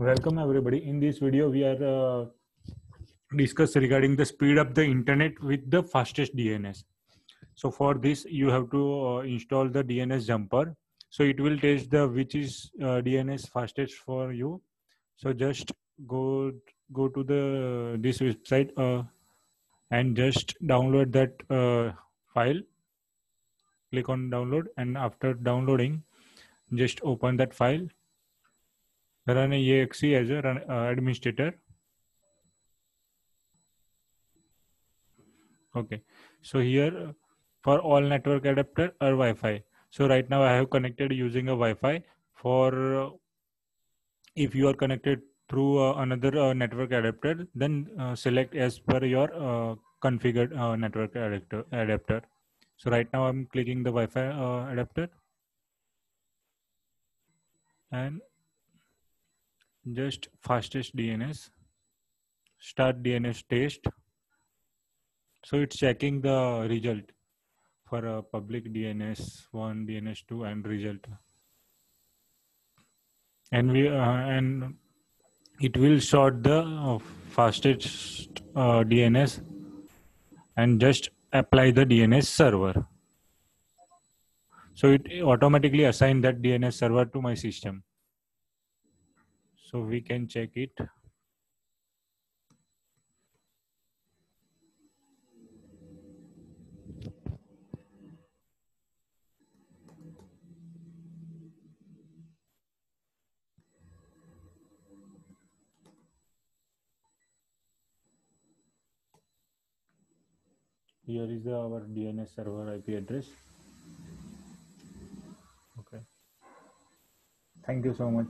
Welcome everybody. In this video, we are uh, discuss regarding the speed of the internet with the fastest DNS. So for this, you have to uh, install the DNS jumper. So it will test the which is uh, DNS fastest for you. So just go go to the this website uh, and just download that uh, file. Click on download and after downloading, just open that file run a exe as a run, uh, administrator. Okay, so here for all network adapter or Wi-Fi. So right now I have connected using a Wi-Fi. For uh, if you are connected through uh, another uh, network adapter, then uh, select as per your uh, configured network adapter, adapter. So right now I'm clicking the Wi-Fi adapter and just fastest DNS, start DNS test. So it's checking the result for a public DNS one, DNS two, and result. And we uh, and it will sort the uh, fastest uh, DNS and just apply the DNS server. So it automatically assign that DNS server to my system so we can check it here is our DNS server IP address. Okay. Thank you so much.